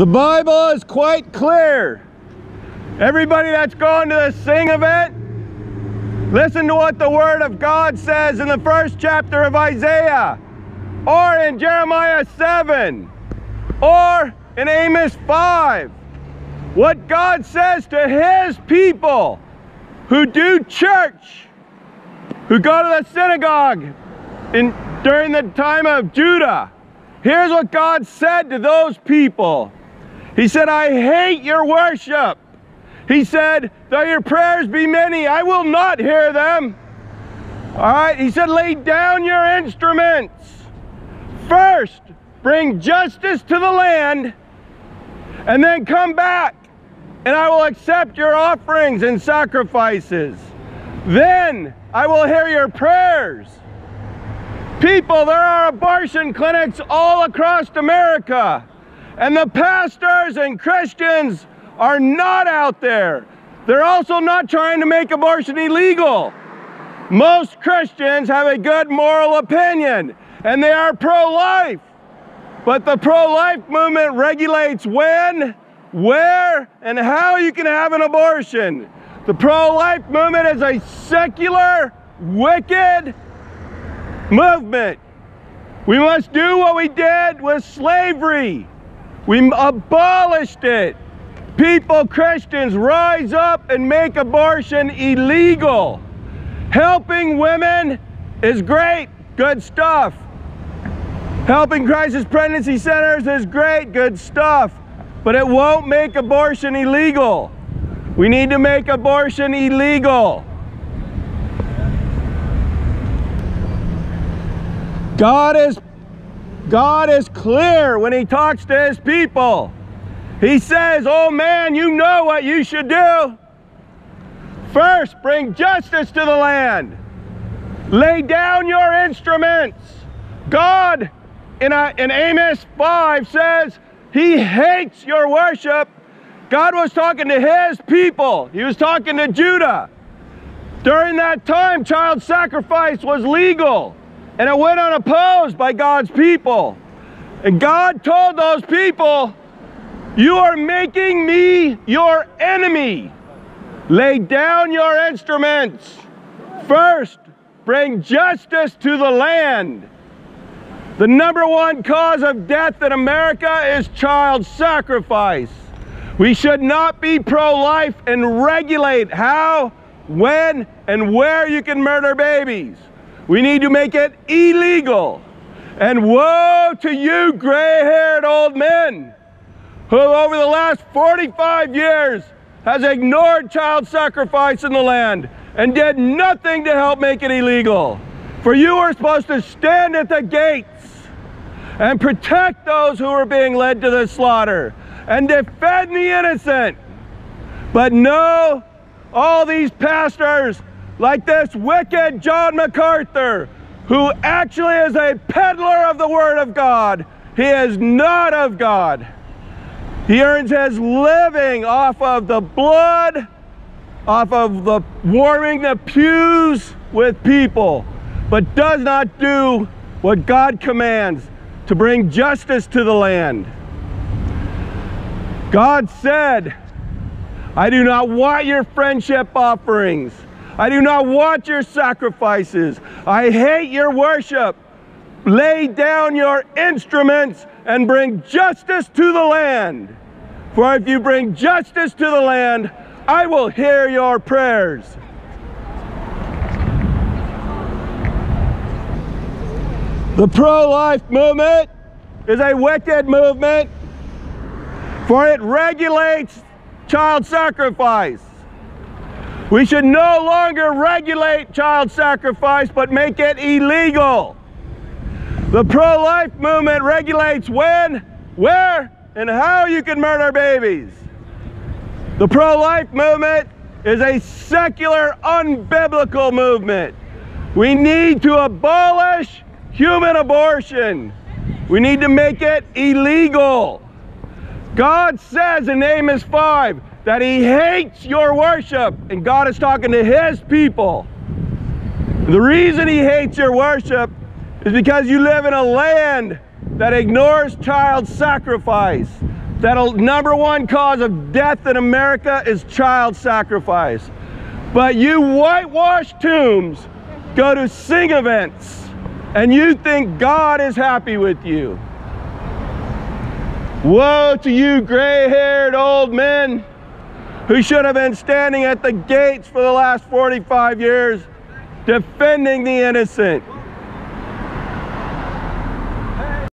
The Bible is quite clear. Everybody that's gone to the Sing event, listen to what the Word of God says in the first chapter of Isaiah, or in Jeremiah 7, or in Amos 5. What God says to His people who do church, who go to the synagogue in, during the time of Judah. Here's what God said to those people. He said, I hate your worship. He said, though your prayers be many, I will not hear them. All right, he said, lay down your instruments. First, bring justice to the land, and then come back, and I will accept your offerings and sacrifices. Then I will hear your prayers. People, there are abortion clinics all across America. And the pastors and Christians are not out there. They're also not trying to make abortion illegal. Most Christians have a good moral opinion and they are pro-life. But the pro-life movement regulates when, where, and how you can have an abortion. The pro-life movement is a secular, wicked movement. We must do what we did with slavery. We abolished it. People, Christians, rise up and make abortion illegal. Helping women is great, good stuff. Helping crisis pregnancy centers is great, good stuff. But it won't make abortion illegal. We need to make abortion illegal. God is God is clear when he talks to his people. He says, oh man, you know what you should do. First, bring justice to the land. Lay down your instruments. God in, a, in Amos 5 says he hates your worship. God was talking to his people. He was talking to Judah. During that time, child sacrifice was legal and it went unopposed by God's people. And God told those people, you are making me your enemy. Lay down your instruments. First, bring justice to the land. The number one cause of death in America is child sacrifice. We should not be pro-life and regulate how, when, and where you can murder babies. We need to make it illegal. And woe to you gray-haired old men who over the last 45 years has ignored child sacrifice in the land and did nothing to help make it illegal. For you are supposed to stand at the gates and protect those who are being led to the slaughter and defend the innocent. But no, all these pastors like this wicked John MacArthur, who actually is a peddler of the Word of God. He is not of God. He earns his living off of the blood, off of the warming the pews with people, but does not do what God commands to bring justice to the land. God said, I do not want your friendship offerings. I do not want your sacrifices. I hate your worship. Lay down your instruments and bring justice to the land. For if you bring justice to the land, I will hear your prayers. The pro-life movement is a wicked movement for it regulates child sacrifice. We should no longer regulate child sacrifice, but make it illegal. The pro-life movement regulates when, where, and how you can murder babies. The pro-life movement is a secular, unbiblical movement. We need to abolish human abortion. We need to make it illegal. God says in Amos 5, that he hates your worship. And God is talking to his people. The reason he hates your worship is because you live in a land that ignores child sacrifice. that number one cause of death in America is child sacrifice. But you whitewash tombs go to sing events and you think God is happy with you. Woe to you gray haired old men who should have been standing at the gates for the last 45 years defending the innocent.